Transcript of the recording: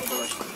Arkadaşlar.